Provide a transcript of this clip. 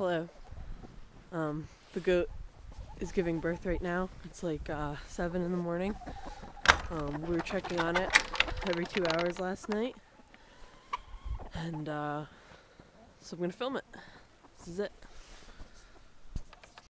Hello. Um, the goat is giving birth right now. It's like uh, 7 in the morning. Um, we were checking on it every two hours last night. And uh, so I'm going to film it. This is it.